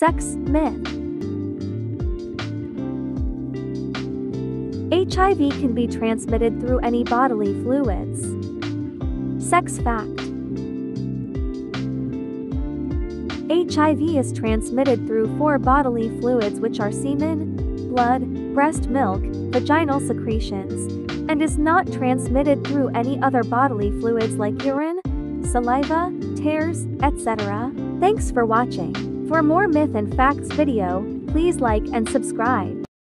Sex myth. HIV can be transmitted through any bodily fluids. Sex fact. HIV is transmitted through four bodily fluids which are semen, blood, breast milk, vaginal secretions, and is not transmitted through any other bodily fluids like urine, saliva, tears, etc. Thanks for watching. For more myth and facts video, please like and subscribe.